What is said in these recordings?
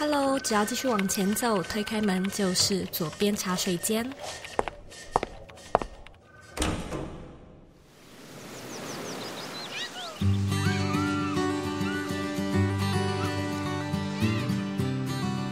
Hello，只要继续往前走，推开门就是左边茶水间。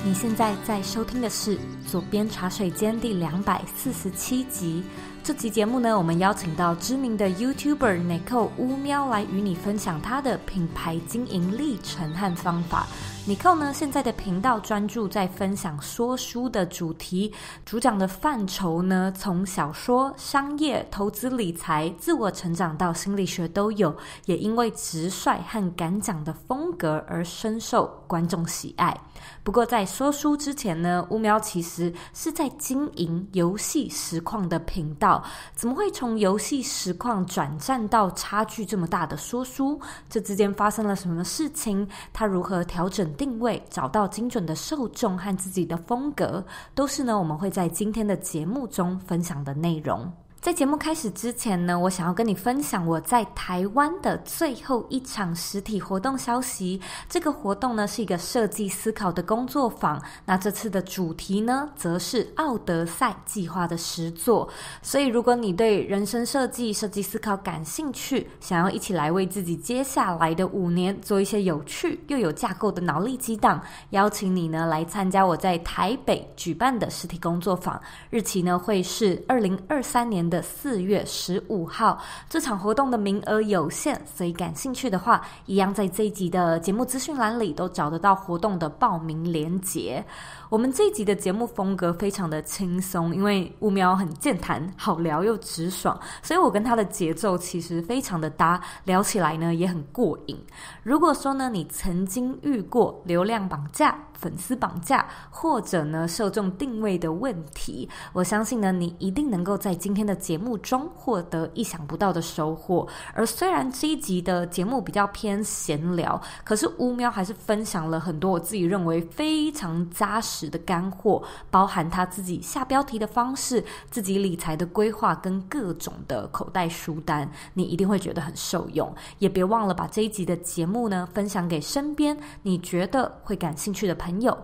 你现在在收听的是《左边茶水间》第两百四十七集。这集节目呢，我们邀请到知名的 YouTuber Nico 乌喵来与你分享他的品牌经营历程和方法。Nicole 呢，现在的频道专注在分享说书的主题，主讲的范畴呢，从小说、商业、投资理财、自我成长到心理学都有。也因为直率和敢讲的风格而深受观众喜爱。不过在说书之前呢，乌喵其实是在经营游戏实况的频道。怎么会从游戏实况转战到差距这么大的说书？这之间发生了什么事情？他如何调整？定位找到精准的受众和自己的风格，都是呢我们会在今天的节目中分享的内容。在节目开始之前呢，我想要跟你分享我在台湾的最后一场实体活动消息。这个活动呢是一个设计思考的工作坊，那这次的主题呢则是奥德赛计划的实作。所以，如果你对人生设计、设计思考感兴趣，想要一起来为自己接下来的五年做一些有趣又有架构的脑力激荡，邀请你呢来参加我在台北举办的实体工作坊。日期呢会是二零二三年的。四月十五号，这场活动的名额有限，所以感兴趣的话，一样在这一集的节目资讯栏里都找得到活动的报名链接。我们这一集的节目风格非常的轻松，因为乌喵很健谈，好聊又直爽，所以我跟他的节奏其实非常的搭，聊起来呢也很过瘾。如果说呢，你曾经遇过流量绑架、粉丝绑架，或者呢受众定位的问题，我相信呢，你一定能够在今天的节目中获得意想不到的收获。而虽然这一集的节目比较偏闲聊，可是乌喵还是分享了很多我自己认为非常扎实。的干货，包含他自己下标题的方式、自己理财的规划跟各种的口袋书单，你一定会觉得很受用。也别忘了把这一集的节目呢分享给身边你觉得会感兴趣的朋友。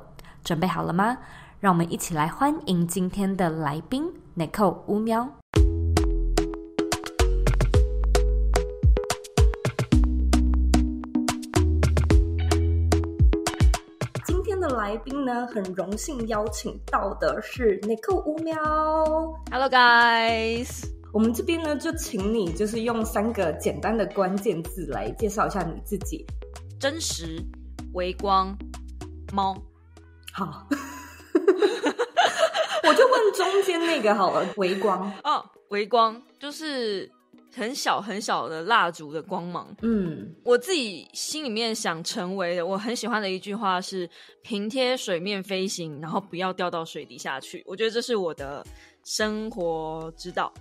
准备好了吗？让我们一起来欢迎今天的来宾 Nicole 乌喵。来宾呢，很荣幸邀请到的是 Nicole 乌喵。Hello guys，我们这边呢就请你就是用三个简单的关键字来介绍一下你自己。真实、微光、猫。好，我就问中间那个好了，微光。哦，微光就是。很小很小的蜡烛的光芒，嗯，我自己心里面想成为的，我很喜欢的一句话是“平贴水面飞行，然后不要掉到水底下去”。我觉得这是我的生活之道。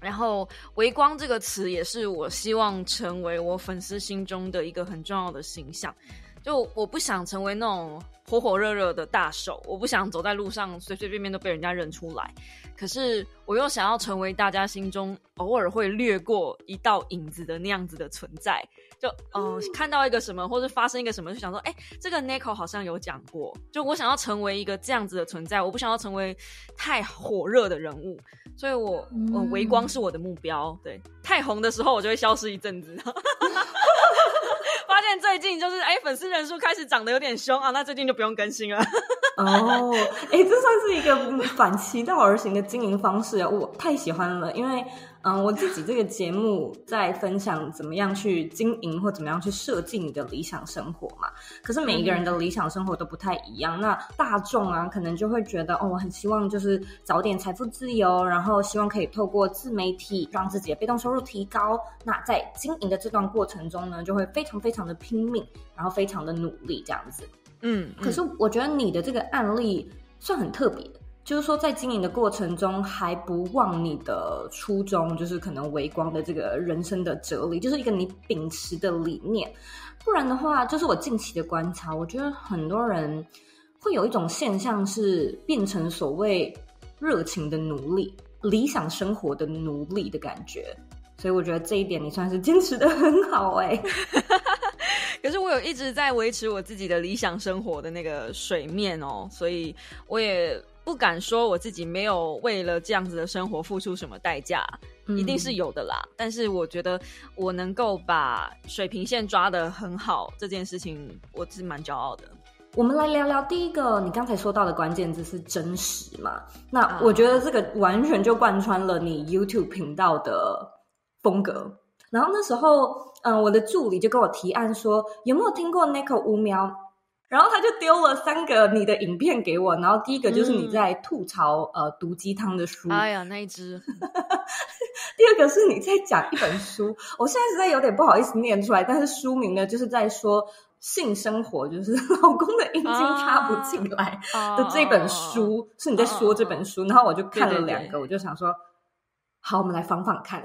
然后“微光”这个词也是我希望成为我粉丝心中的一个很重要的形象。就我不想成为那种火火热热的大手，我不想走在路上随随便便都被人家认出来。可是我又想要成为大家心中偶尔会掠过一道影子的那样子的存在，就嗯看到一个什么或是发生一个什么，就想说，哎，这个 Nico 好像有讲过。就我想要成为一个这样子的存在，我不想要成为太火热的人物，所以我我微光是我的目标。对，太红的时候我就会消失一阵子。现最近就是哎，粉丝人数开始涨得有点凶啊，那最近就不用更新了。哦，哎，这算是一个反其道而行的经营方式，我太喜欢了。因为嗯，我自己这个节目在分享怎么样去经营或怎么样去设计你的理想生活嘛。可是每一个人的理想生活都不太一样。那大众啊，可能就会觉得哦，我很希望就是早点财富自由，然后希望可以透过自媒体让自己的被动收入提高。那在经营的这段过程中呢，就会非常非常的拼命，然后非常的努力这样子。嗯，可是我觉得你的这个案例算很特别，就是说在经营的过程中还不忘你的初衷，就是可能微光的这个人生的哲理，就是一个你秉持的理念。不然的话，就是我近期的观察，我觉得很多人会有一种现象是变成所谓热情的奴隶、理想生活的奴隶的感觉。所以我觉得这一点你算是坚持的很好哎。可是我有一直在维持我自己的理想生活的那个水面哦，所以我也不敢说我自己没有为了这样子的生活付出什么代价，一定是有的啦。但是我觉得我能够把水平线抓得很好，这件事情我是蛮骄傲的。我们来聊聊第一个，你刚才说到的关键字是真实嘛？那我觉得这个完全就贯穿了你 YouTube 频道的风格。然后那时候，嗯，我的助理就跟我提案说，有没有听过 Nico 乌喵？然后他就丢了三个你的影片给我。然后第一个就是你在吐槽呃毒鸡汤的书，哎呀那一只。第二个是你在讲一本书，我现在实在有点不好意思念出来，但是书名呢就是在说。性生活就是老公的阴茎插不进来的这本书，是你在说这本书，然后我就看了两个，我就想说，好，我们来仿仿看。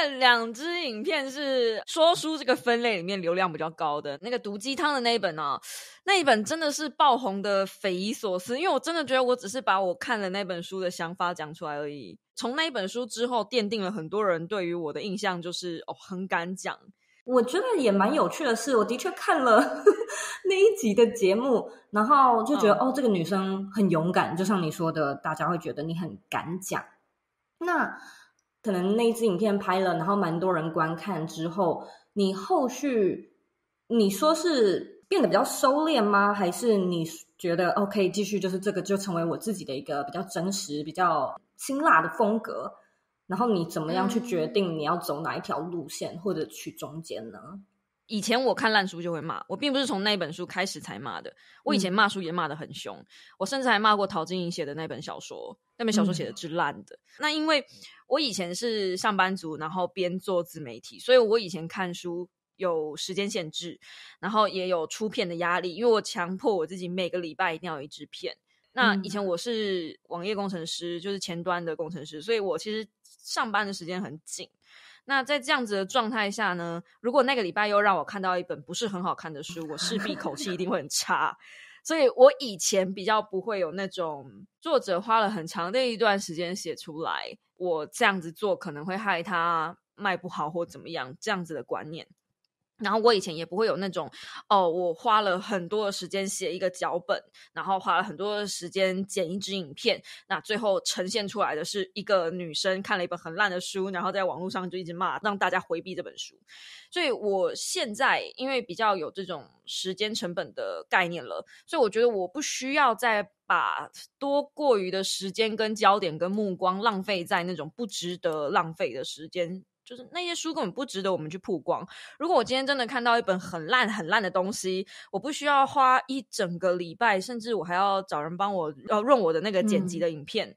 那两支影片是说书这个分类里面流量比较高的，那个毒鸡汤的那一本呢，那一本真的是爆红的匪夷所思，因为我真的觉得我只是把我看了那本书的想法讲出来而已。从那一本书之后，奠定了很多人对于我的印象，就是哦，很敢讲。我觉得也蛮有趣的是，我的确看了 那一集的节目，然后就觉得哦，这个女生很勇敢，就像你说的，大家会觉得你很敢讲。那可能那一支影片拍了，然后蛮多人观看之后，你后续你说是变得比较收敛吗？还是你觉得 OK 继续就是这个就成为我自己的一个比较真实、比较辛辣的风格？然后你怎么样去决定你要走哪一条路线，或者去中间呢？以前我看烂书就会骂，我并不是从那本书开始才骂的。我以前骂书也骂的很凶，我甚至还骂过陶晶莹写的那本小说，那本小说写的是烂的。那因为我以前是上班族，然后边做自媒体，所以我以前看书有时间限制，然后也有出片的压力，因为我强迫我自己每个礼拜一定要有一支片。那以前我是网页工程师，就是前端的工程师，所以我其实。上班的时间很紧，那在这样子的状态下呢，如果那个礼拜又让我看到一本不是很好看的书，我势必口气一定会很差。所以我以前比较不会有那种作者花了很长的一段时间写出来，我这样子做可能会害他卖不好或怎么样这样子的观念。然后我以前也不会有那种哦，我花了很多的时间写一个脚本，然后花了很多的时间剪一支影片，那最后呈现出来的是一个女生看了一本很烂的书，然后在网络上就一直骂，让大家回避这本书。所以我现在因为比较有这种时间成本的概念了，所以我觉得我不需要再把多过于的时间跟焦点跟目光浪费在那种不值得浪费的时间。就是那些书根本不值得我们去曝光。如果我今天真的看到一本很烂很烂的东西，我不需要花一整个礼拜，甚至我还要找人帮我要润我的那个剪辑的影片，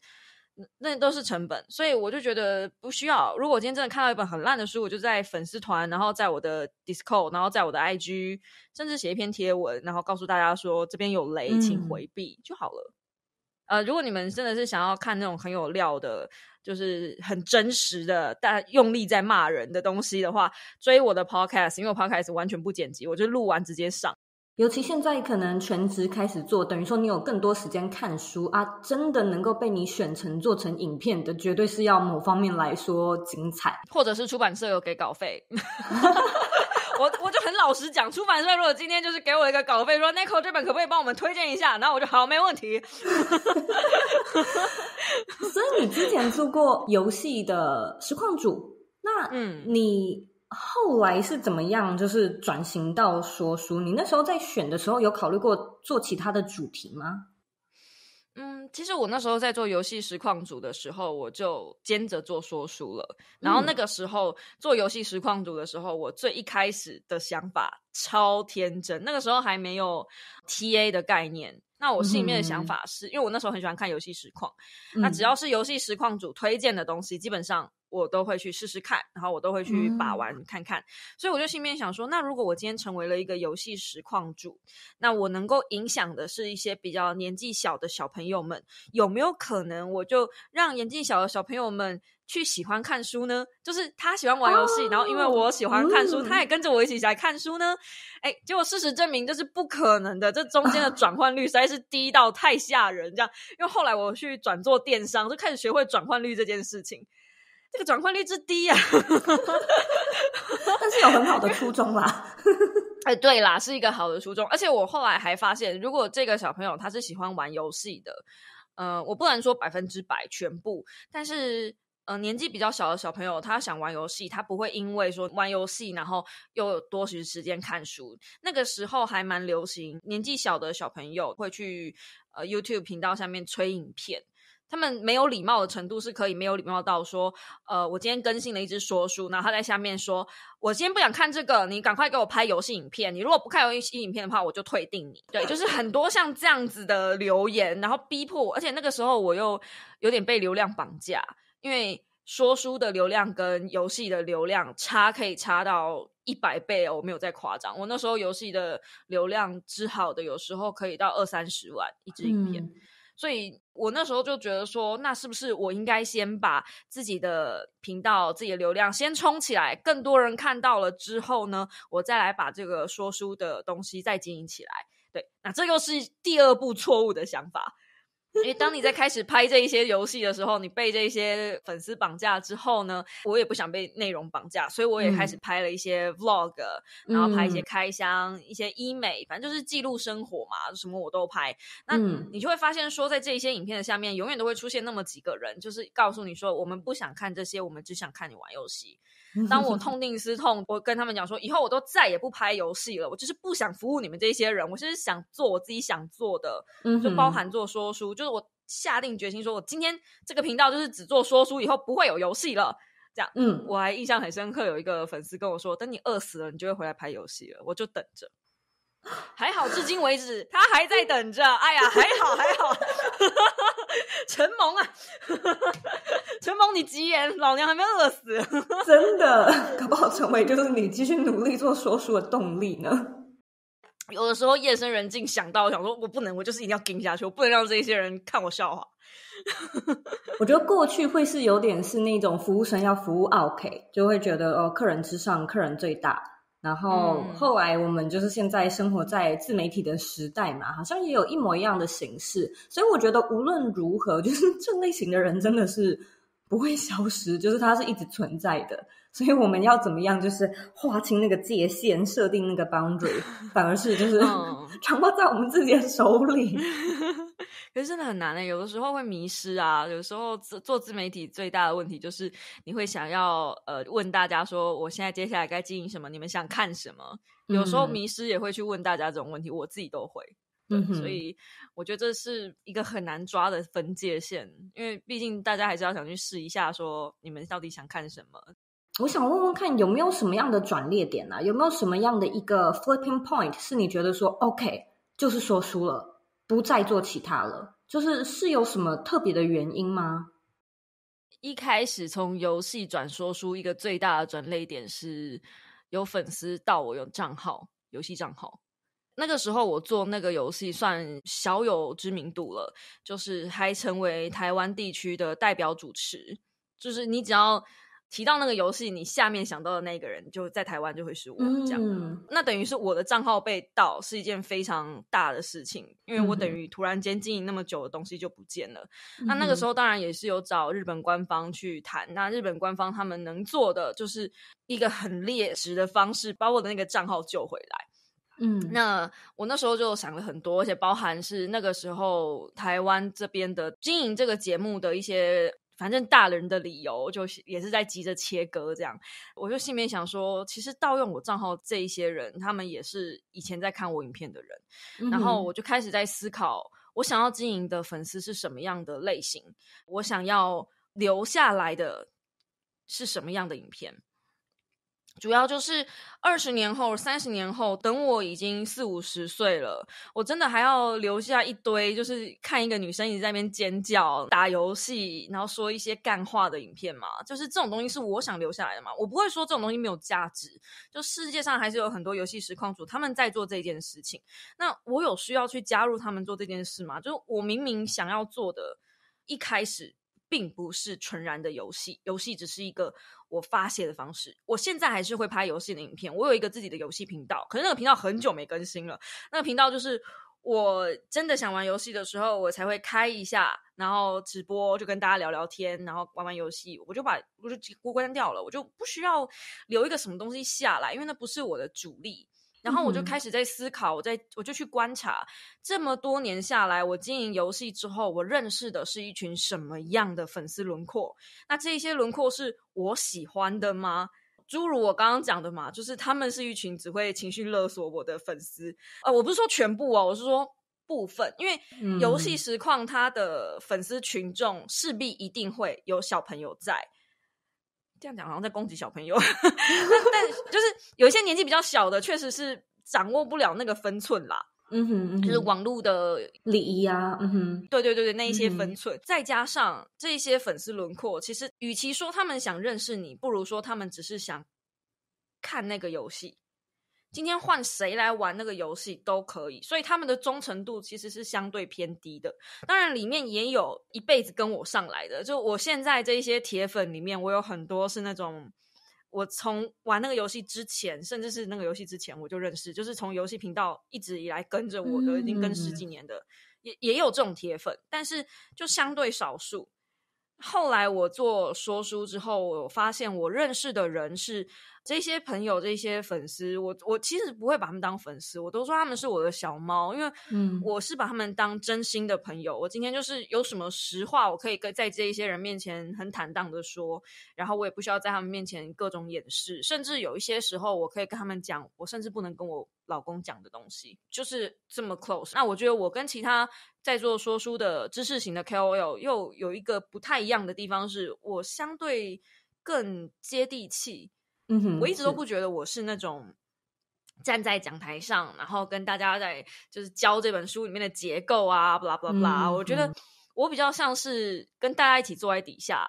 那都是成本。所以我就觉得不需要。如果我今天真的看到一本很烂的书，我就在粉丝团，然后在我的 Discord，然后在我的 IG，甚至写一篇贴文，然后告诉大家说这边有雷，请回避就好了。呃，如果你们真的是想要看那种很有料的。就是很真实的，但用力在骂人的东西的话，追我的 podcast，因为我 podcast 完全不剪辑，我就录完直接上。尤其现在可能全职开始做，等于说你有更多时间看书啊，真的能够被你选成做成影片的，绝对是要某方面来说精彩，或者是出版社有给稿费。我我就很老实讲，出版社如果今天就是给我一个稿费，说 Nico 这本可不可以帮我们推荐一下，然后我就好，没问题。所以你之前做过游戏的实况主，那嗯，你后来是怎么样，就是转型到说书？你那时候在选的时候，有考虑过做其他的主题吗？嗯，其实我那时候在做游戏实况组的时候，我就兼着做说书了。然后那个时候做游戏实况组的时候，我最一开始的想法超天真，那个时候还没有 T A 的概念。那我心里面的想法是，因为我那时候很喜欢看游戏实况，那只要是游戏实况组推荐的东西，基本上。我都会去试试看，然后我都会去把玩看看，所以我就心里面想说，那如果我今天成为了一个游戏实况主，那我能够影响的是一些比较年纪小的小朋友们，有没有可能我就让年纪小的小朋友们去喜欢看书呢？就是他喜欢玩游戏，然后因为我喜欢看书，他也跟着我一起来看书呢？哎，结果事实证明这是不可能的，这中间的转换率实在是低到太吓人，这样。因为后来我去转做电商，就开始学会转换率这件事情。这个转换率之低啊！但是有很好的初衷啦。哎，对啦，是一个好的初衷。而且我后来还发现，如果这个小朋友他是喜欢玩游戏的，呃，我不能说百分之百全部，但是。呃，年纪比较小的小朋友，他想玩游戏，他不会因为说玩游戏，然后又有多余时间看书。那个时候还蛮流行，年纪小的小朋友会去呃 YouTube 频道下面吹影片。他们没有礼貌的程度是可以没有礼貌到说，呃，我今天更新了一只说书，然后他在下面说，我今天不想看这个，你赶快给我拍游戏影片。你如果不看游戏影片的话，我就退订你。对，就是很多像这样子的留言，然后逼迫我，而且那个时候我又有点被流量绑架。因为说书的流量跟游戏的流量差可以差到一百倍哦，我没有在夸张。我那时候游戏的流量之好的，有时候可以到二三十万一支影片，所以我那时候就觉得说，那是不是我应该先把自己的频道、自己的流量先冲起来，更多人看到了之后呢，我再来把这个说书的东西再经营起来？对，那这又是第二步错误的想法。因为当你在开始拍这一些游戏的时候，你被这些粉丝绑架之后呢，我也不想被内容绑架，所以我也开始拍了一些 vlog，然后拍一些开箱、一些医美，反正就是记录生活嘛，什么我都拍。那你就会发现说，在这一些影片的下面，永远都会出现那么几个人，就是告诉你说，我们不想看这些，我们只想看你玩游戏。当我痛 定思痛，我跟他们讲说，以后我都再也不拍游戏了。我就是不想服务你们这些人，我就是想做我自己想做的，就包含做说书。就是我下定决心说，我今天这个频道就是只做说书，以后不会有游戏了。这样，嗯，我还印象很深刻，有一个粉丝跟我说，等你饿死了，你就会回来拍游戏了。我就等着。还好，至今为止他还在等着。哎呀，还好还好，陈萌啊，陈萌，你急眼，老娘还没饿死，真的，搞不好成为就是你继续努力做说书的动力呢。有的时候夜深人静，想到想说，我不能，我就是一定要跟下去，我不能让这些人看我笑话。我觉得过去会是有点是那种服务生要服务 OK，就会觉得哦，客人之上，客人最大。然后后来我们就是现在生活在自媒体的时代嘛，好像也有一模一样的形式，所以我觉得无论如何，就是这类型的人真的是不会消失，就是它是一直存在的。所以我们要怎么样，就是划清那个界限，设定那个 boundary，反而是就是 掌握在我们自己的手里。可是真的很难诶，有的时候会迷失啊。有时候做做自媒体最大的问题就是你会想要呃问大家说，我现在接下来该经营什么？你们想看什么？有时候迷失也会去问大家这种问题，我自己都会。对，所以我觉得这是一个很难抓的分界线，因为毕竟大家还是要想去试一下，说你们到底想看什么。我想问问看，有没有什么样的转捩点呢？有没有什么样的一个 flipping point 是你觉得说 OK，就是说输了，不再做其他了？就是是有什么特别的原因吗？一开始从游戏转说书，一个最大的转捩点是有粉丝到我有账号，游戏账号。那个时候我做那个游戏算小有知名度了，就是还成为台湾地区的代表主持，就是你只要。提到那个游戏，你下面想到的那个人就在台湾就会是我这样，那等于是我的账号被盗是一件非常大的事情，因为我等于突然间经营那么久的东西就不见了。那那个时候当然也是有找日本官方去谈，那日本官方他们能做的就是一个很劣质的方式，把我的那个账号救回来。嗯，那我那时候就想了很多，而且包含是那个时候台湾这边的经营这个节目的一些。反正大人的理由就也是在急着切割，这样我就心里面想说，其实盗用我账号这一些人，他们也是以前在看我影片的人，然后我就开始在思考，我想要经营的粉丝是什么样的类型，我想要留下来的是什么样的影片。主要就是二十年后、三十年后，等我已经四五十岁了，我真的还要留下一堆，就是看一个女生一直在那边尖叫、打游戏，然后说一些干话的影片嘛？就是这种东西是我想留下来的嘛？我不会说这种东西没有价值。就世界上还是有很多游戏实况主他们在做这件事情，那我有需要去加入他们做这件事吗？就是我明明想要做的，一开始。并不是纯然的游戏，游戏只是一个我发泄的方式。我现在还是会拍游戏的影片，我有一个自己的游戏频道，可是那个频道很久没更新了。那个频道就是我真的想玩游戏的时候，我才会开一下，然后直播就跟大家聊聊天，然后玩玩游戏，我就把我就关掉了，我就不需要留一个什么东西下来，因为那不是我的主力。然后我就开始在思考，我在我就去观察，这么多年下来，我经营游戏之后，我认识的是一群什么样的粉丝轮廓？那这些轮廓是我喜欢的吗？诸如我刚刚讲的嘛，就是他们是一群只会情绪勒索我的粉丝。呃，我不是说全部哦，我是说部分，因为游戏实况它的粉丝群众势必一定会有小朋友在。这样讲好像在攻击小朋友，但就是有一些年纪比较小的，确实是掌握不了那个分寸啦。嗯哼，就是网络的礼仪啊。嗯哼，对对对对，那一些分寸，再加上这些粉丝轮廓，其实与其说他们想认识你，不如说他们只是想看那个游戏。今天换谁来玩那个游戏都可以，所以他们的忠诚度其实是相对偏低的。当然，里面也有一辈子跟我上来的，就我现在这一些铁粉里面，我有很多是那种我从玩那个游戏之前，甚至是那个游戏之前我就认识，就是从游戏频道一直以来跟着我的，已经跟十几年的，也也有这种铁粉，但是就相对少数。后来我做说书之后，我发现我认识的人是。这些朋友、这些粉丝，我我其实不会把他们当粉丝，我都说他们是我的小猫，因为我是把他们当真心的朋友。我今天就是有什么实话，我可以跟在这一些人面前很坦荡的说，然后我也不需要在他们面前各种掩饰，甚至有一些时候，我可以跟他们讲，我甚至不能跟我老公讲的东西，就是这么 close。那我觉得我跟其他在做说书的知识型的 KOL 又有一个不太一样的地方，是我相对更接地气。嗯哼，我一直都不觉得我是那种站在讲台上，然后跟大家在就是教这本书里面的结构啊，巴拉巴拉巴拉。我觉得我比较像是跟大家一起坐在底下，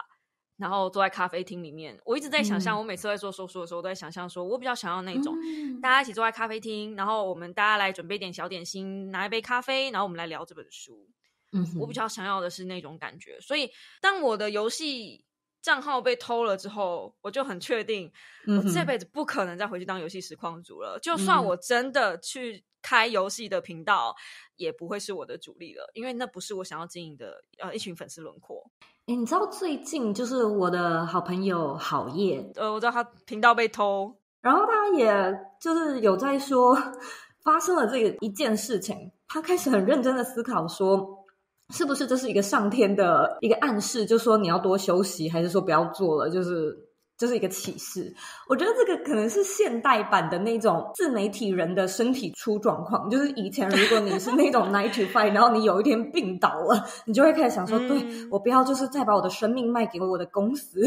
然后坐在咖啡厅里面。我一直在想象，我每次在做说书的时候，都在想象说，我比较想要那种大家一起坐在咖啡厅，然后我们大家来准备点小点心，拿一杯咖啡，然后我们来聊这本书。嗯，我比较想要的是那种感觉。所以当我的游戏。账号被偷了之后，我就很确定，我这辈子不可能再回去当游戏实况主了。就算我真的去开游戏的频道，也不会是我的主力了，因为那不是我想要经营的呃一群粉丝轮廓。哎，你知道最近就是我的好朋友好业，呃，我知道他频道被偷，然后他也就是有在说 发生了这个一件事情，他开始很认真的思考说。是不是这是一个上天的一个暗示，就说你要多休息，还是说不要做了？就是这是一个启示。我觉得这个可能是现代版的那种自媒体人的身体出状况。就是以前如果你是那种 nine to five，然后你有一天病倒了，你就会开始想说：对我不要就是再把我的生命卖给我的公司。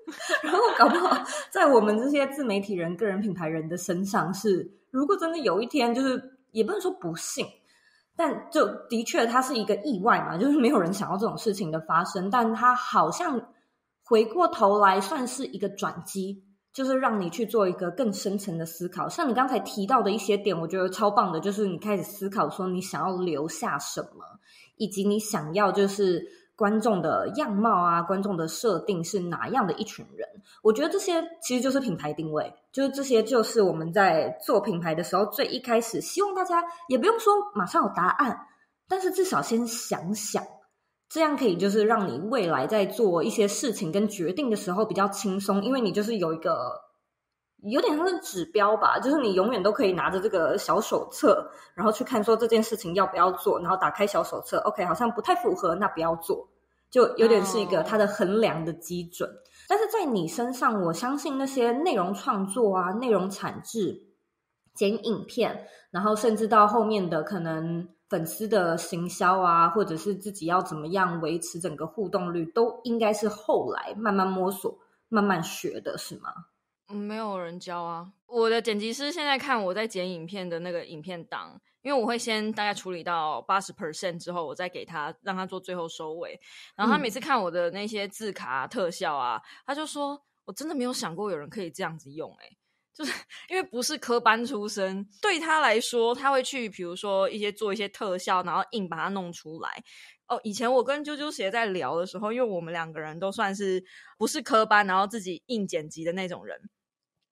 然后搞不好在我们这些自媒体人、个人品牌人的身上，是如果真的有一天，就是也不能说不幸。但就的确，它是一个意外嘛，就是没有人想要这种事情的发生。但它好像回过头来算是一个转机，就是让你去做一个更深层的思考。像你刚才提到的一些点，我觉得超棒的，就是你开始思考说你想要留下什么，以及你想要就是。观众的样貌啊，观众的设定是哪样的一群人？我觉得这些其实就是品牌定位，就是这些就是我们在做品牌的时候最一开始希望大家也不用说马上有答案，但是至少先想想，这样可以就是让你未来在做一些事情跟决定的时候比较轻松，因为你就是有一个。有点像是指标吧，就是你永远都可以拿着这个小手册，然后去看说这件事情要不要做，然后打开小手册，OK，好像不太符合，那不要做，就有点是一个它的衡量的基准。但是在你身上，我相信那些内容创作啊、内容产制、剪影片，然后甚至到后面的可能粉丝的行销啊，或者是自己要怎么样维持整个互动率，都应该是后来慢慢摸索、慢慢学的，是吗？没有人教啊！我的剪辑师现在看我在剪影片的那个影片档，因为我会先大概处理到八十 percent 之后，我再给他让他做最后收尾。然后他每次看我的那些字卡特效啊，他就说：“我真的没有想过有人可以这样子用。”哎，就是 因为不是科班出身，对他来说，他会去比如说一些做一些特效，然后硬把它弄出来。哦，以前我跟啾啾鞋在聊的时候，因为我们两个人都算是不是科班，然后自己硬剪辑的那种人。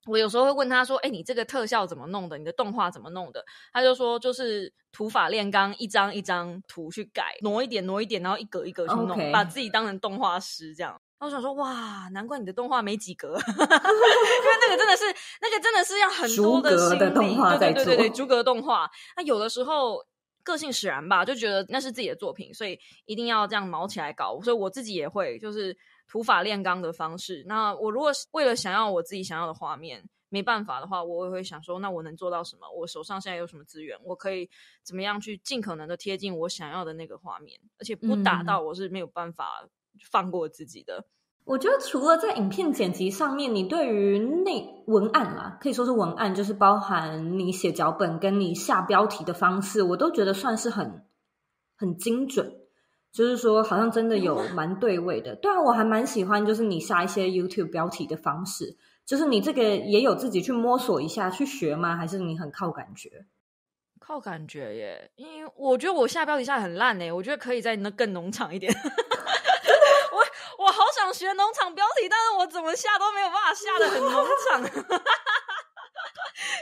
我有时候会问他说：“哎，你这个特效怎么弄的？你的动画怎么弄的？”他就说：“就是土法炼钢，一张一张图去改，挪一点挪一点，然后一格一格去弄，把自己当成动画师这样。”我想说：“哇，难怪你的动画没几格，因为那个真的是那个真的是要很多的心力，对对对对，逐格动画。那有的时候个性使然吧，就觉得那是自己的作品，所以一定要这样毛起来搞。所以我自己也会就是。”土法炼钢的方式。那我如果为了想要我自己想要的画面，没办法的话，我也会想说，那我能做到什么？我手上现在有什么资源？我可以怎么样去尽可能的贴近我想要的那个画面，而且不打到我是没有办法放过自己的。我觉得除了在影片剪辑上面，你对于内文案啊，可以说是文案，就是包含你写脚本跟你下标题的方式，我都觉得算是很很精准。就是说，好像真的有蛮对位的。对啊，我还蛮喜欢，就是你下一些 YouTube 标题的方式。就是你这个也有自己去摸索一下去学吗？还是你很靠感觉？靠感觉耶，因为我觉得我下标题下很烂呢，我觉得可以在那更农场一点。我我好想学农场标题，但是我怎么下都没有办法下的很农场。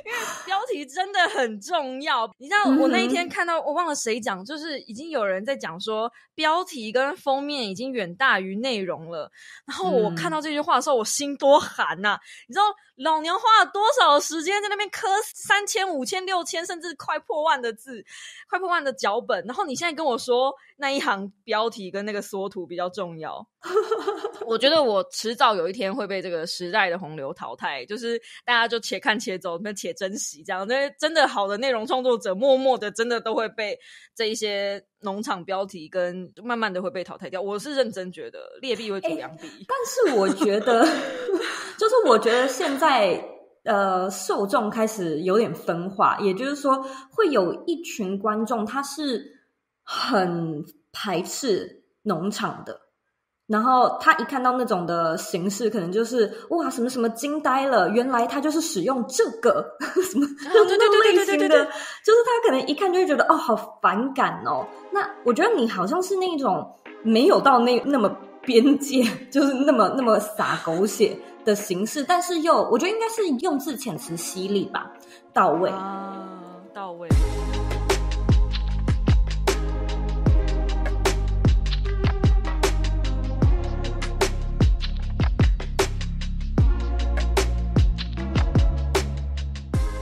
因为标题真的很重要，你知道，我那一天看到，我忘了谁讲，就是已经有人在讲说，标题跟封面已经远大于内容了。然后我看到这句话的时候，我心多寒呐！你知道，老娘花了多少时间在那边磕三千、五千、六千，甚至快破万的字，快破万的脚本。然后你现在跟我说，那一行标题跟那个缩图比较重要。我觉得我迟早有一天会被这个时代的洪流淘汰，就是大家就且看且走，那且珍惜这样。那真的好的内容创作者，默默的真的都会被这一些农场标题跟慢慢的会被淘汰掉。我是认真觉得劣币会逐良币，但是我觉得，就是我觉得现在呃受众开始有点分化，也就是说会有一群观众他是很排斥农场的。然后他一看到那种的形式，可能就是哇，什么什么惊呆了！原来他就是使用这个 什么这 个类型的，就是他可能一看就会觉得哦，好反感哦。那我觉得你好像是那种没有到那那么边界，就是那么那么洒狗血的形式，但是又我觉得应该是用字遣词犀利吧，到位啊，到位。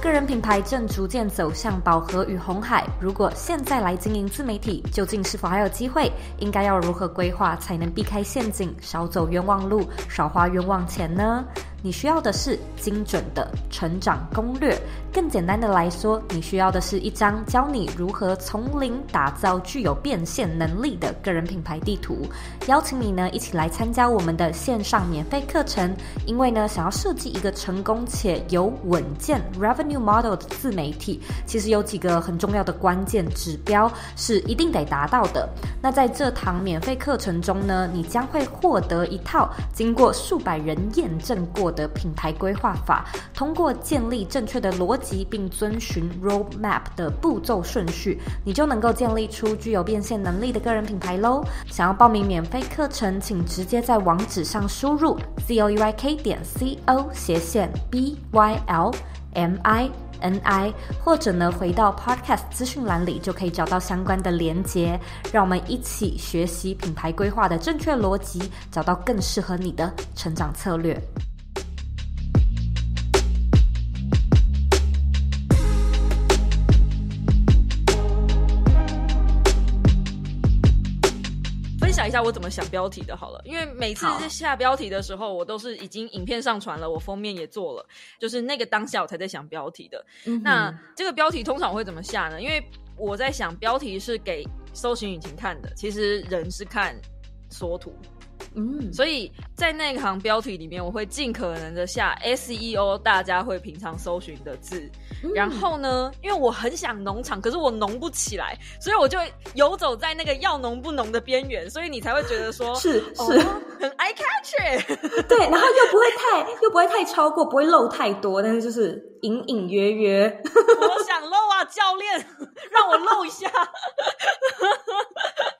个人品牌正逐渐走向饱和与红海，如果现在来经营自媒体，究竟是否还有机会？应该要如何规划才能避开陷阱，少走冤枉路，少花冤枉钱呢？你需要的是精准的成长攻略。更简单的来说，你需要的是一张教你如何从零打造具有变现能力的个人品牌地图。邀请你呢一起来参加我们的线上免费课程。因为呢，想要设计一个成功且有稳健 revenue model 的自媒体，其实有几个很重要的关键指标是一定得达到的。那在这堂免费课程中呢，你将会获得一套经过数百人验证过。的品牌规划法，通过建立正确的逻辑，并遵循 roadmap 的步骤顺序，你就能够建立出具有变现能力的个人品牌喽。想要报名免费课程，请直接在网址上输入 z o u y k 点 c o 斜线 b y l m i n i，或者呢回到 podcast 资讯栏里就可以找到相关的连接。让我们一起学习品牌规划的正确逻辑，找到更适合你的成长策略。下我怎么想标题的，好了，因为每次在下标题的时候，我都是已经影片上传了，我封面也做了，就是那个当下我才在想标题的。那这个标题通常我会怎么下呢？因为我在想标题是给搜寻引擎看的，其实人是看缩图。嗯，所以在那行标题里面，我会尽可能的下 SEO 大家会平常搜寻的字。然后呢，因为我很想农场，可是我农不起来，所以我就游走在那个要农不农的边缘。所以你才会觉得说，是是，很 eye catch。对，然后又不会太又不会太超过，不会漏太多，但是就是隐隐约约。我想漏啊，教练，让我漏一下。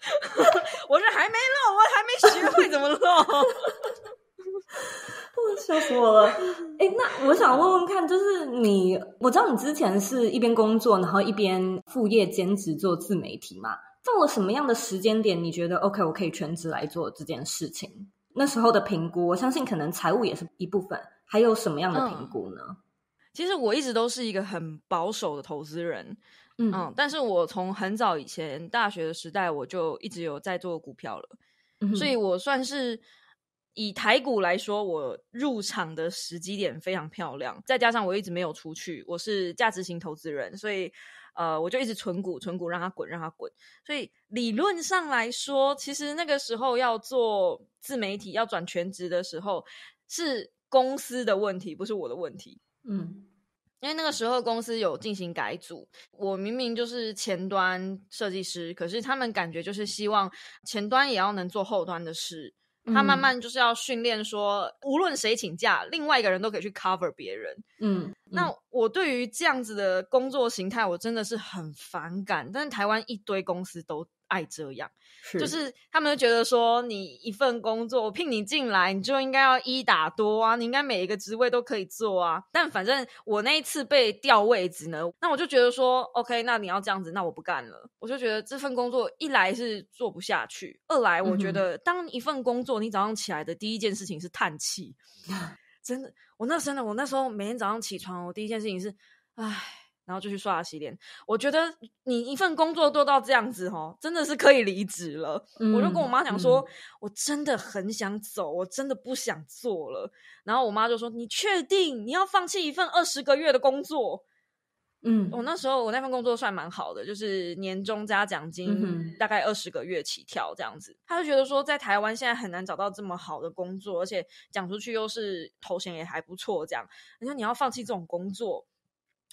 我说还没漏，我还没学会怎么漏。笑死我了！哎，那我想问问看，就是你，我知道你之前是一边工作，然后一边副业兼职做自媒体嘛？到了什么样的时间点，你觉得 OK，我可以全职来做这件事情？那时候的评估，我相信可能财务也是一部分，还有什么样的评估呢？其实我一直都是一个很保守的投资人，嗯，但是我从很早以前大学的时代，我就一直有在做股票了，所以我算是以台股来说，我入场的时机点非常漂亮，再加上我一直没有出去，我是价值型投资人，所以。呃，我就一直存股，存股让它滚，让它滚。所以理论上来说，其实那个时候要做自媒体，要转全职的时候，是公司的问题，不是我的问题。嗯，因为那个时候公司有进行改组，我明明就是前端设计师，可是他们感觉就是希望前端也要能做后端的事。他慢慢就是要训练，说无论谁请假，另外一个人都可以去 cover 别人。嗯，那我对于这样子的工作形态，我真的是很反感。但是台湾一堆公司都。爱这样，就是他们觉得说，你一份工作我聘你进来，你就应该要一打多啊，你应该每一个职位都可以做啊。但反正我那一次被调位置呢，那我就觉得说，OK，那你要这样子，那我不干了。我就觉得这份工作一来是做不下去，二来我觉得当一份工作，你早上起来的第一件事情是叹气，真的，我那真的，我那时候每天早上起床，我第一件事情是，唉。然后就去刷牙洗脸。我觉得你一份工作做到这样子，哦，真的是可以离职了。我就跟我妈讲说，我真的很想走，我真的不想做了。然后我妈就说：“你确定你要放弃一份二十个月的工作？”嗯，我那时候我那份工作算蛮好的，就是年终加奖金，大概二十个月起跳这样子。他就觉得说，在台湾现在很难找到这么好的工作，而且讲出去又是头衔也还不错，这样。你说你要放弃这种工作？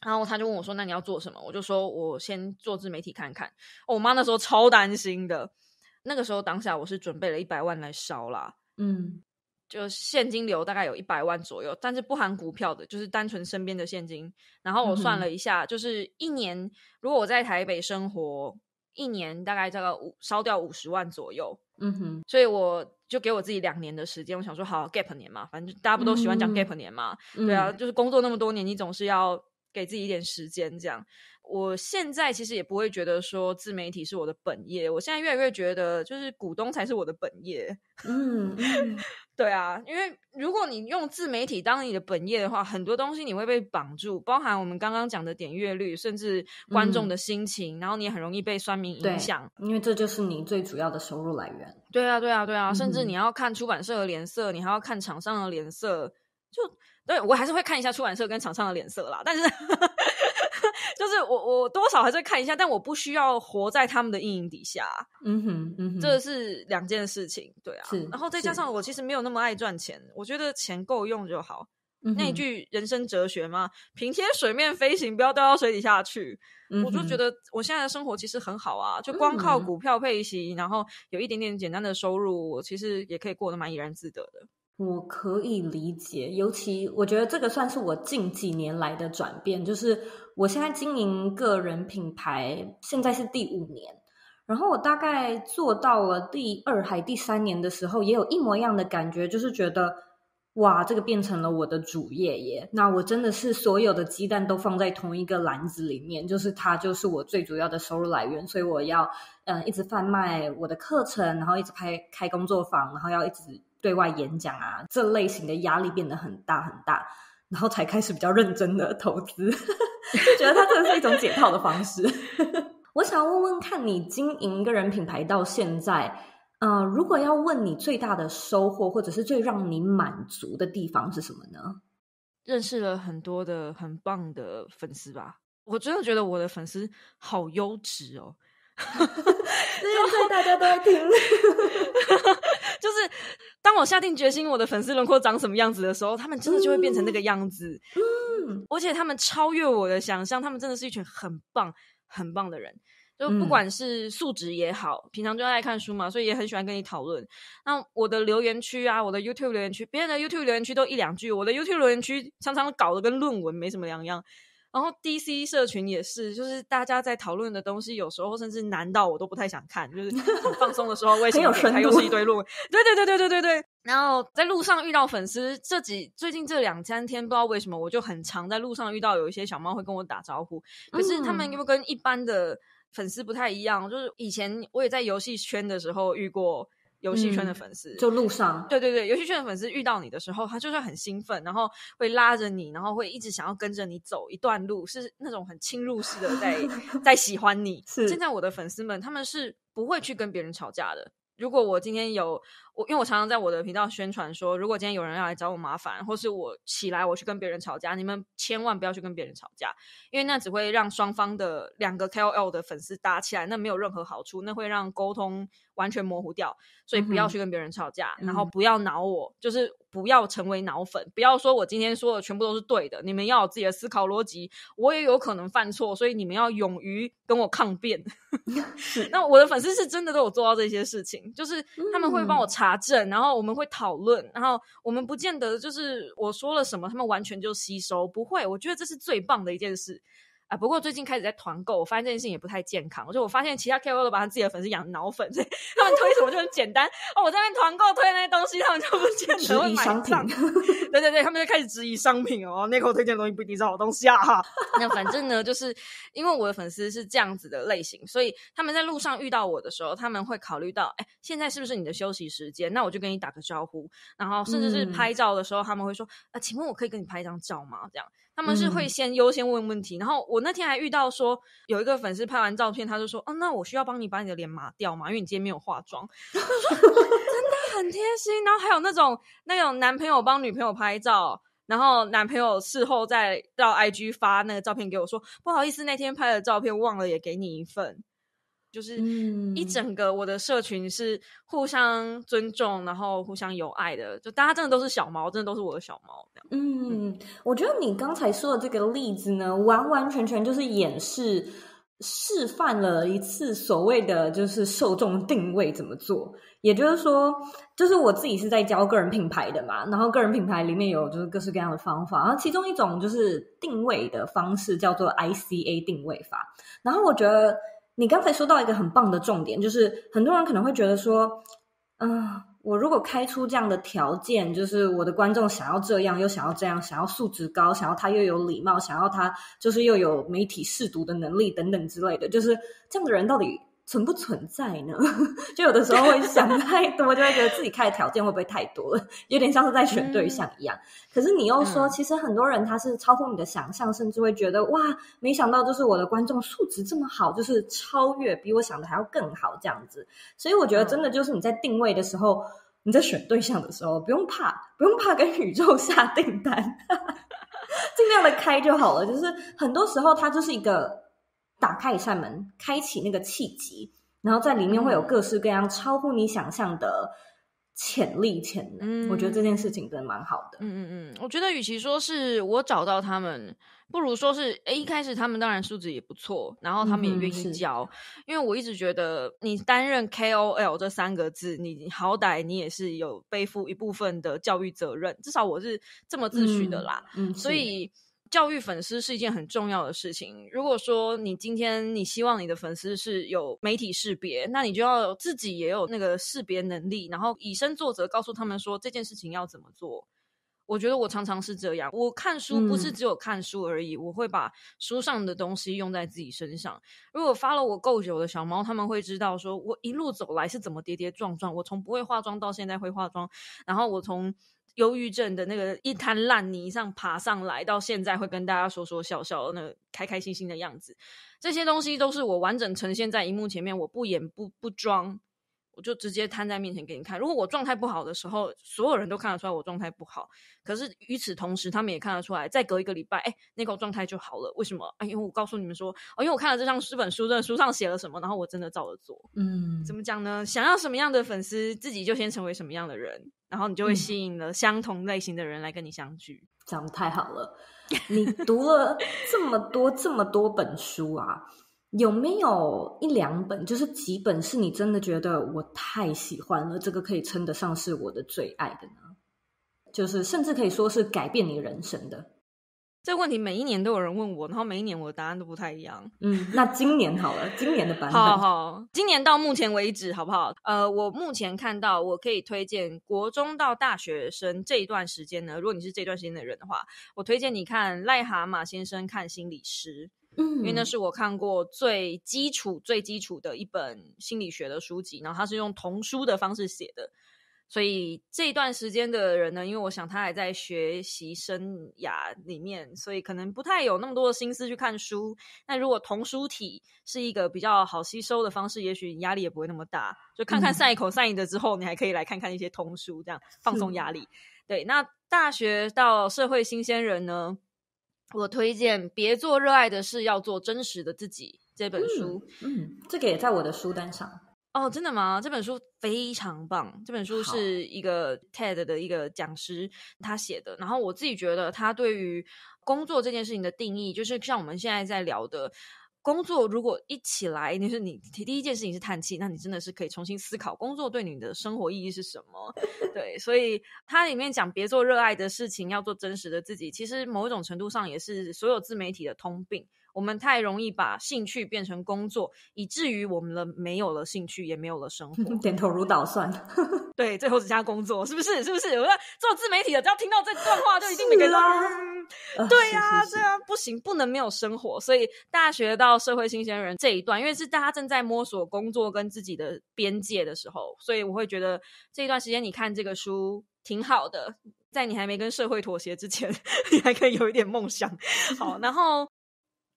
然后他就问我说：“那你要做什么？”我就说：“我先做自媒体看看。”我妈那时候超担心的。那个时候当下我是准备了一百万来烧啦，嗯，就现金流大概有一百万左右，但是不含股票的，就是单纯身边的现金。然后我算了一下，就是一年如果我在台北生活，一年大概这个五烧掉五十万左右。嗯哼，所以我就给我自己两年的时间，我想说好 gap 年嘛，反正大家不都喜欢讲 gap 年嘛？对啊，就是工作那么多年，你总是要。给自己一点时间，这样。我现在其实也不会觉得说自媒体是我的本业，我现在越来越觉得就是股东才是我的本业。嗯，对啊，因为如果你用自媒体当你的本业的话，很多东西你会被绑住，包含我们刚刚讲的点阅率，甚至观众的心情，然后你也很容易被酸民影响，因为这就是你最主要的收入来源。对啊，对啊，对啊，甚至你要看出版社的脸色，你还要看厂商的脸色，就。对，我还是会看一下出版社跟厂商的脸色啦，但是 就是我我多少还是会看一下，但我不需要活在他们的阴影底下。嗯哼，嗯哼，这是两件事情，对啊。然后再加上我其实没有那么爱赚钱，我觉得钱够用就好。那一句人生哲学嘛，平贴水面飞行，不要掉到水底下去。我就觉得我现在的生活其实很好啊，就光靠股票配息，然后有一点点简单的收入，我其实也可以过得蛮怡然自得的。我可以理解，尤其我觉得这个算是我近几年来的转变，就是我现在经营个人品牌，现在是第五年，然后我大概做到了第二还第三年的时候，也有一模一样的感觉，就是觉得哇，这个变成了我的主业耶，那我真的是所有的鸡蛋都放在同一个篮子里面，就是它就是我最主要的收入来源，所以我要嗯一直贩卖我的课程，然后一直开开工作坊，然后要一直。对外演讲啊，这类型的压力变得很大很大，然后才开始比较认真的投资，就觉得它真的是一种解套的方式。我想问问看你经营个人品牌到现在，呃，如果要问你最大的收获，或者是最让你满足的地方是什么呢？认识了很多的很棒的粉丝吧，我真的觉得我的粉丝好优质哦。现在大家都在听，就是当我下定决心我的粉丝轮廓长什么样子的时候，他们真的就会变成那个样子。嗯，而且他们超越我的想象，他们真的是一群很棒、很棒的人。就不管是素质也好，平常就爱看书嘛，所以也很喜欢跟你讨论。那我的留言区啊，我的 YouTube 留言区，别人的 YouTube 留言区都一两句，我的 YouTube 留言区常常搞得跟论文没什么两样。然后 DC 社群也是，就是大家在讨论的东西，有时候甚至难到我都不太想看。就是很放松的时候，为什么还又是一堆论文？对对对对对对对。然后在路上遇到粉丝，这几最近这两三天不知道为什么，我就很常在路上遇到有一些小猫会跟我打招呼。可是他们又跟一般的粉丝不太一样，就是以前我也在游戏圈的时候遇过游戏圈的粉丝，就路上，对对对，游戏圈的粉丝遇到你的时候，他就是很兴奋，然后会拉着你，然后会一直想要跟着你走一段路，是那种很侵入式的在 在喜欢你。现在我的粉丝们他们是不会去跟别人吵架的。如果我今天有我，因为我常常在我的频道宣传说，如果今天有人要来找我麻烦，或是我起来我去跟别人吵架，你们千万不要去跟别人吵架，因为那只会让双方的两个 KOL 的粉丝打起来，那没有任何好处，那会让沟通完全模糊掉。所以不要去跟别人吵架，然后不要挠我，就是不要成为脑粉，不要说我今天说的全部都是对的，你们要有自己的思考逻辑，我也有可能犯错，所以你们要勇于跟我抗辩。那我的粉丝是真的都有做到这些事情，就是他们会帮我查证，然后我们会讨论，然后我们不见得就是我说了什么，他们完全就吸收，不会。我觉得这是最棒的一件事。啊，不过最近开始在团购，我发现这件事情也不太健康。就我发现其他 KOL 都把他自己的粉丝养脑粉，所以 他们推什么就很简单。哦，我在那团购推那些东西，他们就不见得会买账。对对对，他们就开始质疑商品哦。那口推荐的东西不一定是好东西啊。那反正呢，就是因为我的粉丝是这样子的类型，所以他们在路上遇到我的时候，他们会考虑到，哎，现在是不是你的休息时间？那我就跟你打个招呼。然后甚至是拍照的时候，他们会说，啊，请问我可以跟你拍一张照吗？这样。他们是会先优先问问题，然后我那天还遇到说有一个粉丝拍完照片，他就说：“哦，那我需要帮你把你的脸抹掉吗？因为你今天没有化妆。”真的很贴心。然后还有那种那种男朋友帮女朋友拍照，然后男朋友事后再到 IG 发那个照片给我，说：“不好意思，那天拍的照片忘了也给你一份。”就是一整个我的社群是互相尊重，然后互相友爱的，就大家真的都是小猫，真的都是我的小猫。嗯，我觉得你刚才说的这个例子呢，完完全全就是演示示范了一次所谓的就是受众定位怎么做。也就是说，就是我自己是在教个人品牌的嘛，然后个人品牌里面有就是各式各样的方法，然后其中一种就是定位的方式叫做 ICA 定位法，然后我觉得。你刚才说到一个很棒的重点，就是很多人可能会觉得说，嗯，我如果开出这样的条件，就是我的观众想要这样，又想要这样，想要素质高，想要他又有礼貌，想要他就是又有媒体试读的能力等等之类的，就是这样的人到底？存不存在呢？就有的时候会想太多，就会觉得自己开的条件会不会太多了，有点像是在选对象一样。可是你又说，其实很多人他是超乎你的想象，甚至会觉得哇，没想到就是我的观众素质这么好，就是超越比我想的还要更好这样子。所以我觉得真的就是你在定位的时候，你在选对象的时候，不用怕，不用怕跟宇宙下订单，尽量的开就好了。就是很多时候它就是一个。打开一扇门，开启那个契机，然后在里面会有各式各样超乎你想象的潜力潜能。我觉得这件事情真的蛮好的。嗯嗯嗯，我觉得与其说是我找到他们，不如说是诶，一开始他们当然素质也不错，然后他们也愿意教。因为我一直觉得，你担任 KOL 这三个字，你好歹你也是有背负一部分的教育责任，至少我是这么自诩的啦。嗯，所以。教育粉丝是一件很重要的事情。如果说你今天你希望你的粉丝是有媒体识别，那你就要自己也有那个识别能力，然后以身作则，告诉他们说这件事情要怎么做。我觉得我常常是这样，我看书不是只有看书而已，我会把书上的东西用在自己身上。如果发了我够久的小猫，他们会知道说我一路走来是怎么跌跌撞撞，我从不会化妆到现在会化妆，然后我从。忧郁症的那个一滩烂泥上爬上来，到现在会跟大家说说笑笑，那个开开心心的样子，这些东西都是我完整呈现在荧幕前面，我不演不不装。我就直接摊在面前给你看。如果我状态不好的时候，所有人都看得出来我状态不好。可是与此同时，他们也看得出来，再隔一个礼拜，哎，那个状态就好了。为什么？哎，因为我告诉你们说，哦，因为我看了这张这本书，这书上写了什么，然后我真的照着做。嗯，怎么讲呢？想要什么样的粉丝，自己就先成为什么样的人，然后你就会吸引了相同类型的人来跟你相聚。讲的太好了，你读了这么多这么多本书啊。有没有一两本，就是几本，是你真的觉得我太喜欢了，这个可以称得上是我的最爱的呢？就是甚至可以说是改变你人生的。这个问题每一年都有人问我，然后每一年我的答案都不太一样。嗯，那今年好了，今年的版本，好好，今年到目前为止好不好？呃，我目前看到我可以推荐国中到大学生这一段时间呢，如果你是这段时间的人的话，我推荐你看癞蛤蟆先生看心理师，嗯，因为那是我看过最基础、最基础的一本心理学的书籍，然后它是用童书的方式写的。所以这一段时间的人呢，因为我想他还在学习生涯里面，所以可能不太有那么多的心思去看书。那如果童书体是一个比较好吸收的方式，也许压力也不会那么大。就看看赛口赛赢的之后，你还可以来看看一些童书，这样放松压力。对，那大学到社会新鲜人呢，我推荐《别做热爱的事，要做真实的自己》这本书。嗯，这个也在我的书单上。哦，真的吗？这本书非常棒。这本书是一个 TED 的一个讲师他写的。然后我自己觉得，他对于工作这件事情的定义，就是像我们现在在聊的，工作如果一起来，就是你第一件事情是叹气，那你真的是可以重新思考工作对你的生活意义是什么。对，所以它里面讲别做热爱的事情，要做真实的自己。其实某一种程度上，也是所有自媒体的通病。我们太容易把兴趣变成工作，以至于我们的没有了兴趣，也没有了生活。点头如捣蒜。对，最后只加工作，是不是？是不是？我说做自媒体的，只要听到这段话，就一定每个人。对呀，这样不行，不能没有生活。所以大学到社会新鲜人这一段，因为是大家正在摸索工作跟自己的边界的时候，所以我会觉得这一段时间你看这个书挺好的，在你还没跟社会妥协之前，你还可以有一点梦想。好，然后。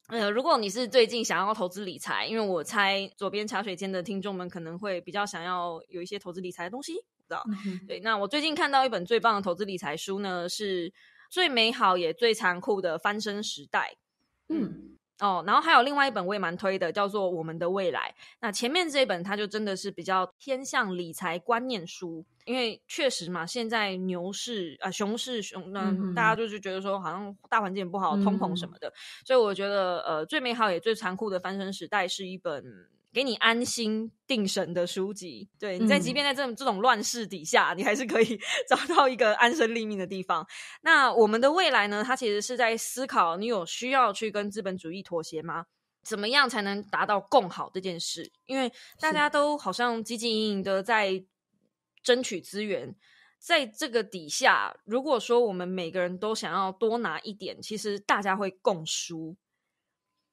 呃，如果你是最近想要投资理财，因为我猜左边茶水间的听众们可能会比较想要有一些投资理财的东西，知道？对，那我最近看到一本最棒的投资理财书呢，是最美好也最残酷的翻身时代。嗯。哦，然后还有另外一本我也蛮推的，叫做《我们的未来》。那前面这一本它就真的是比较偏向理财观念书，因为确实嘛，现在牛市啊，熊市熊，那大家就是觉得说好像大环境不好，通膨什么的，所以我觉得呃，最美好也最残酷的翻身时代是一本。给你安心定神的书籍，对你在即便在这种这种乱世底下，你还是可以 找到一个安身立命的地方。那我们的未来呢？它其实是在思考，你有需要去跟资本主义妥协吗？怎么样才能达到共好这件事？因为大家都好像汲汲营营的在争取资源，在这个底下，如果说我们每个人都想要多拿一点，其实大家会共输。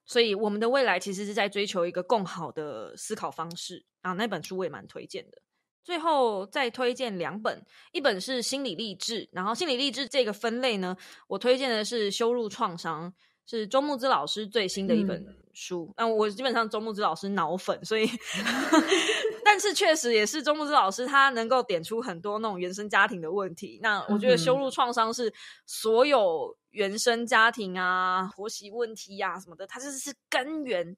所以，我们的未来其实是在追求一个更好的思考方式啊。那本书我也蛮推荐的。最后再推荐两本，一本是心理励志，然后心理励志这个分类呢，我推荐的是修入创伤。是周木之老师最新的一本书，那我基本上周木之老师脑粉，所以，但是确实也是周木之老师他能够点出很多那种原生家庭的问题。那我觉得修路创伤是所有原生家庭啊、婆媳问题呀什么的，它这是根源。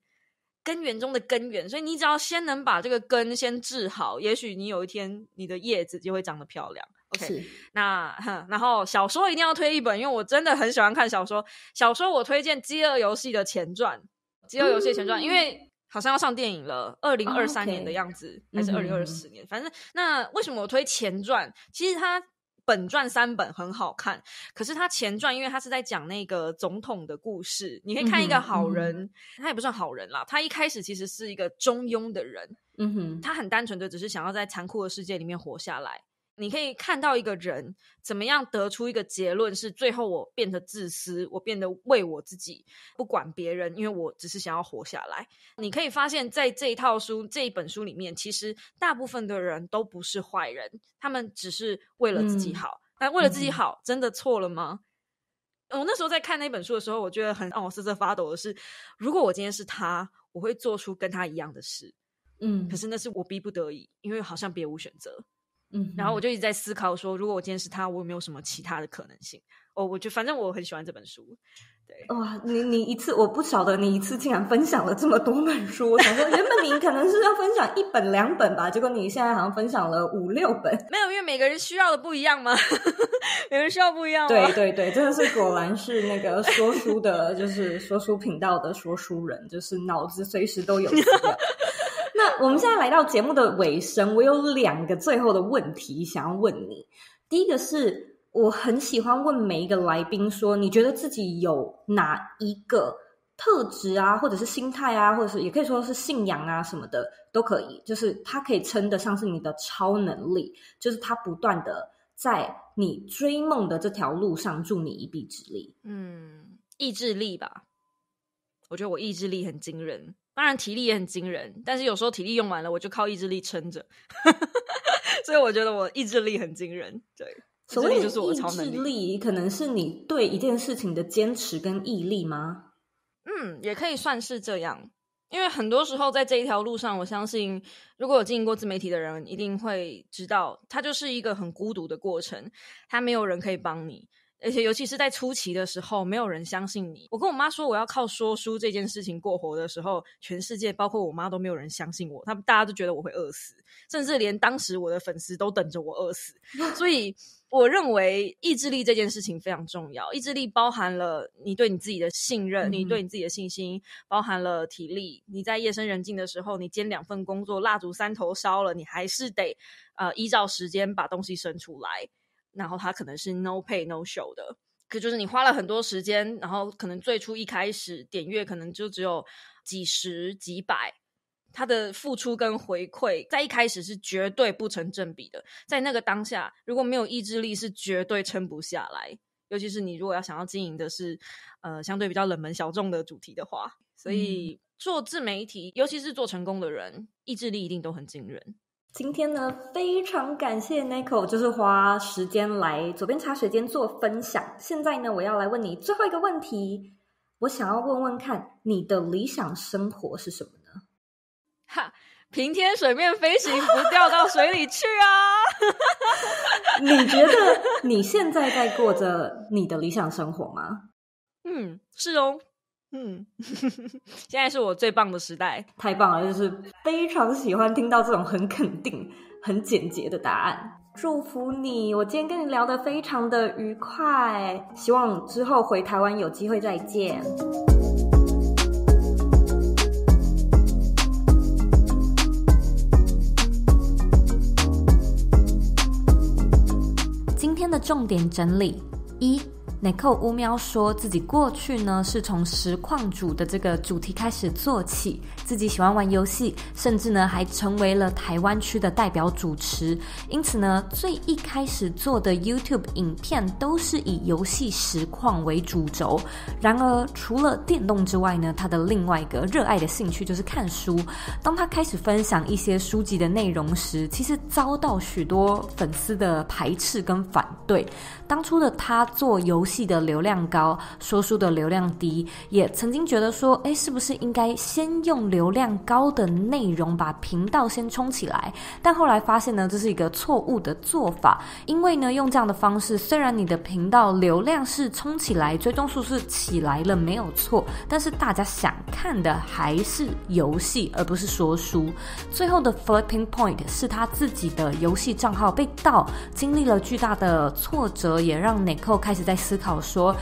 根源中的根源，所以你只要先能把这个根先治好，也许你有一天你的叶子就会长得漂亮。OK，那然后小说一定要推一本，因为我真的很喜欢看小说。小说我推荐《饥饿游戏》的前传，《饥饿游戏》前传，因为好像要上电影了，二零二三年的样子，还是二零二四年？反正那为什么我推前传？其实它。本传三本很好看，可是他前传，因为他是在讲那个总统的故事，你可以看一个好人，他也不算好人啦，他一开始其实是一个中庸的人，嗯哼，他很单纯的只是想要在残酷的世界里面活下来。你可以看到一个人怎么样得出一个结论，是最后我变得自私，我变得为我自己不管别人，因为我只是想要活下来。你可以发现，在这一套书这一本书里面，其实大部分的人都不是坏人，他们只是为了自己好。但为了自己好，真的错了吗？我那时候在看那本书的时候，我觉得很让我瑟瑟发抖的是，如果我今天是他，我会做出跟他一样的事。嗯，可是那是我逼不得已，因为好像别无选择。嗯，然后我就一直在思考说，如果我今天是他，我有没有什么其他的可能性？哦，我就反正我很喜欢这本书。对，哇，你你一次我不晓得你一次竟然分享了这么多本书。我想说，原本你可能是要分享一本两本吧，结果你现在好像分享了五六本。没有，因为每个人需要的不一样吗？每个人需要不一样。对对对，真的是果然是那个说书的，就是说书频道的说书人，就是脑子随时都有。我们现在来到节目的尾声，我有两个最后的问题想要问你。第一个是，我很喜欢问每一个来宾说，你觉得自己有哪一个特质啊，或者是心态啊，或者是也可以说是信仰啊什么的都可以，就是它可以称得上是你的超能力，就是它不断的在你追梦的这条路上助你一臂之力。嗯，意志力吧，我觉得我意志力很惊人，当然体力也很惊人，但是有时候体力用完了，我就靠意志力撑着。所以我觉得我意志力很惊人，对，所以就是我超能力，可能是你对一件事情的坚持跟毅力吗？嗯，也可以算是这样，因为很多时候在这一条路上，我相信如果有经营过自媒体的人，一定会知道，它就是一个很孤独的过程，它没有人可以帮你。而且，尤其是在初期的时候，没有人相信你。我跟我妈说我要靠说书这件事情过活的时候，全世界包括我妈都没有人相信我，他们大家都觉得我会饿死，甚至连当时我的粉丝都等着我饿死。所以，我认为意志力这件事情非常重要。意志力包含了你对你自己的信任，你对你自己的信心，包含了体力。你在夜深人静的时候，你兼两份工作，蜡烛三头烧了，你还是得呃依照时间把东西生出来。然后它可能是 no pay no show 的，可就是你花了很多时间，然后可能最初一开始点阅可能就只有几十几百，它的付出跟回馈在一开始是绝对不成正比的，在那个当下如果没有意志力是绝对撑不下来，尤其是你如果要想要经营的是呃相对比较冷门小众的主题的话，所以做自媒体，尤其是做成功的人，意志力一定都很惊人。今天呢，非常感谢 Nico，就是花时间来左边茶水间做分享。现在呢，我要来问你最后一个问题，我想要问问看你的理想生活是什么呢？哈，平天水面飞行，不掉到水里去啊！你觉得你现在在过着你的理想生活吗？嗯，是哦。嗯，现在是我最棒的时代，太棒了！就是非常喜欢听到这种很肯定、很简洁的答案。祝福你，我今天跟你聊得非常的愉快，希望之后回台湾有机会再见。今天的重点整理一。N i c o 乌喵说自己过去呢是从实况主的这个主题开始做起，自己喜欢玩游戏，甚至呢还成为了台湾区的代表主持。因此呢，最一开始做的 YouTube 影片都是以游戏实况为主轴。然而，除了电动之外呢，他的另外一个热爱的兴趣就是看书。当他开始分享一些书籍的内容时，其实遭到许多粉丝的排斥跟反对。当初的他做游戏戏的流量高，说书的流量低，也曾经觉得说，哎，是不是应该先用流量高的内容把频道先冲起来？但后来发现呢，这是一个错误的做法，因为呢，用这样的方式，虽然你的频道流量是冲起来，追踪数是起来了，没有错，但是大家想看的还是游戏，而不是说书。最后的 flipping point 是他自己的游戏账号被盗，经历了巨大的挫折。也让 Nicole 开始在思考考说，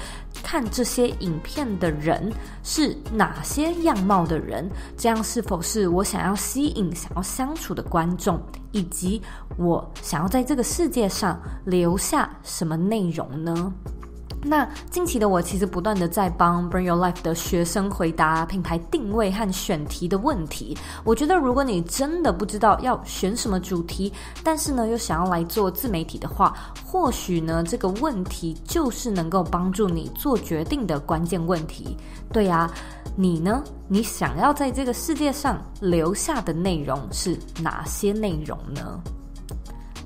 看这些影片的人是哪些样貌的人？这样是否是我想要吸引、想要相处的观众？以及我想要在这个世界上留下什么内容呢？那近期的我其实不断的在帮 Bring Your Life 的学生回答品牌定位和选题的问题。我觉得如果你真的不知道要选什么主题，但是呢又想要来做自媒体的话，或许呢这个问题就是能够帮助你做决定的关键问题。对呀，你呢？你想要在这个世界上留下的内容是哪些内容呢？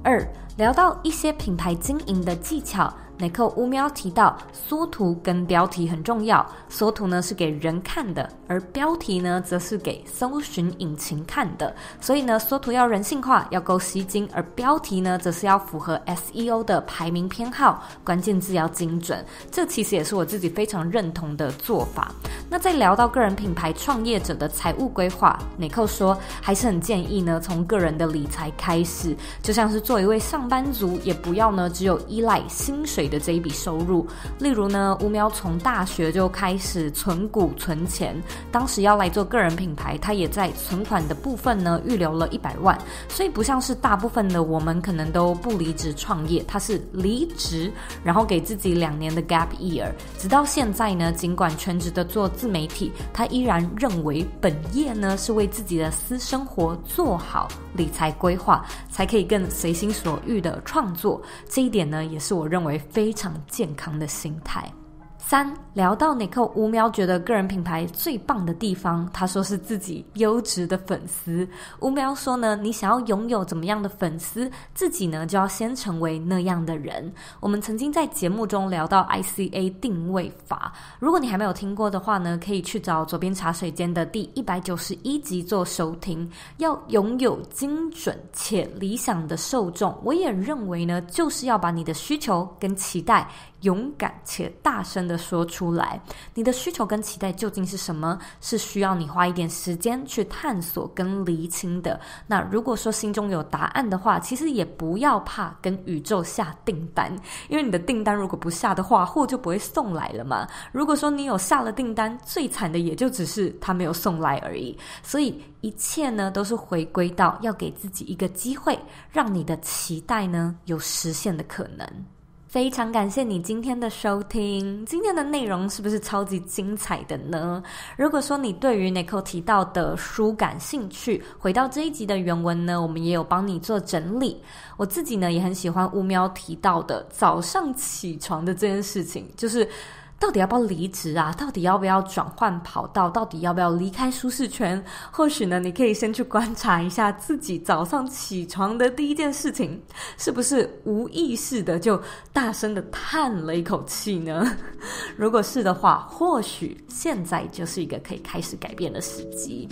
二聊到一些品牌经营的技巧。奈克乌喵提到，缩图跟标题很重要。缩图呢是给人看的，而标题呢则是给搜寻引擎看的。所以呢，缩图要人性化，要够吸睛；而标题呢，则是要符合 SEO 的排名偏好，关键字要精准。这其实也是我自己非常认同的做法。那在聊到个人品牌创业者的财务规划，奈克说还是很建议呢，从个人的理财开始，就像是做一位上班族，也不要呢只有依赖薪水。累的这一笔收入。例如呢，乌喵从大学就开始存股存钱，当时要来做个人品牌，他也在存款的部分呢预留了一百万。所以不像是大部分的我们可能都不离职创业，他是离职，然后给自己两年的 gap year，直到现在呢，尽管全职的做自媒体，他依然认为本业呢是为自己的私生活做好理财规划，才可以更随心所欲的创作。这一点呢，也是我认为非常健康的心态。三聊到哪扣乌喵觉得个人品牌最棒的地方，他说是自己优质的粉丝。乌喵说呢，你想要拥有怎么样的粉丝，自己呢就要先成为那样的人。我们曾经在节目中聊到 ICA 定位法，如果你还没有听过的话呢，可以去找左边茶水间的第一百九十一集做收听。要拥有精准且理想的受众，我也认为呢，就是要把你的需求跟期待。勇敢且大声的说出来，你的需求跟期待究竟是什么？是需要你花一点时间去探索跟厘清的。那如果说心中有答案的话，其实也不要怕跟宇宙下订单，因为你的订单如果不下的话，货就不会送来了嘛。如果说你有下了订单，最惨的也就只是他没有送来而已。所以一切呢，都是回归到要给自己一个机会，让你的期待呢有实现的可能。非常感谢你今天的收听，今天的内容是不是超级精彩的呢？如果说你对于 Nicole 提到的书感兴趣，回到这一集的原文呢，我们也有帮你做整理。我自己呢也很喜欢乌喵提到的早上起床的这件事情，就是。到底要不要离职啊？到底要不要转换跑道？到底要不要离开舒适圈？或许呢，你可以先去观察一下自己早上起床的第一件事情，是不是无意识的就大声的叹了一口气呢？如果是的话，或许现在就是一个可以开始改变的时机。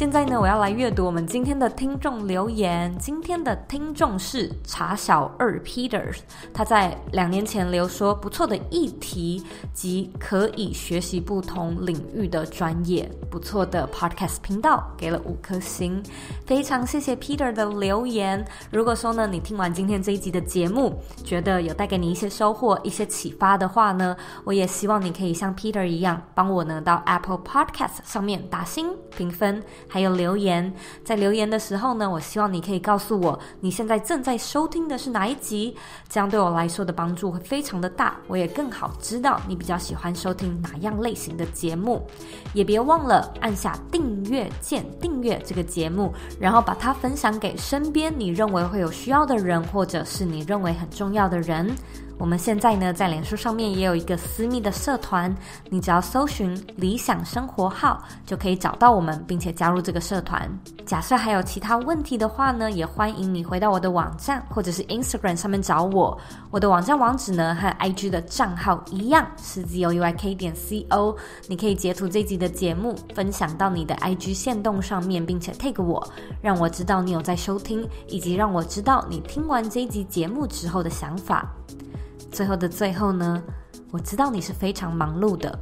现在呢，我要来阅读我们今天的听众留言。今天的听众是茶小二 Peter，他在两年前留说不错的议题及可以学习不同领域的专业，不错的 Podcast 频道，给了五颗星。非常谢谢 Peter 的留言。如果说呢，你听完今天这一集的节目，觉得有带给你一些收获、一些启发的话呢，我也希望你可以像 Peter 一样，帮我呢到 Apple Podcast 上面打星评分。还有留言，在留言的时候呢，我希望你可以告诉我你现在正在收听的是哪一集，这样对我来说的帮助会非常的大，我也更好知道你比较喜欢收听哪样类型的节目。也别忘了按下订阅键，订阅这个节目，然后把它分享给身边你认为会有需要的人，或者是你认为很重要的人。我们现在呢，在脸书上面也有一个私密的社团，你只要搜寻“理想生活号”就可以找到我们，并且加入这个社团。假设还有其他问题的话呢，也欢迎你回到我的网站或者是 Instagram 上面找我。我的网站网址呢和 IG 的账号一样是 z o u y k 点 c o。你可以截图这集的节目，分享到你的 IG 线动上面，并且 tag 我，让我知道你有在收听，以及让我知道你听完这集节目之后的想法。最后的最后呢，我知道你是非常忙碌的，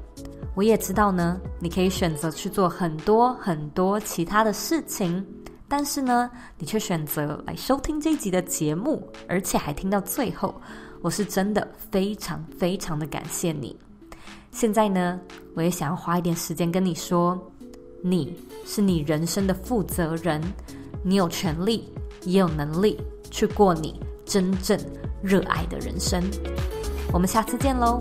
我也知道呢，你可以选择去做很多很多其他的事情，但是呢，你却选择来收听这一集的节目，而且还听到最后，我是真的非常非常的感谢你。现在呢，我也想要花一点时间跟你说，你是你人生的负责人，你有权利也有能力去过你真正。热爱的人生，我们下次见喽。